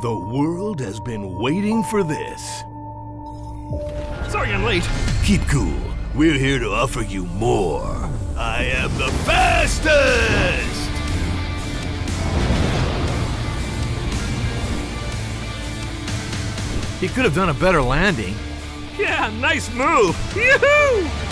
The world has been waiting for this. Sorry I'm late. Keep cool. We're here to offer you more. I am the fastest! He could have done a better landing. Yeah, nice move. Yoo-hoo!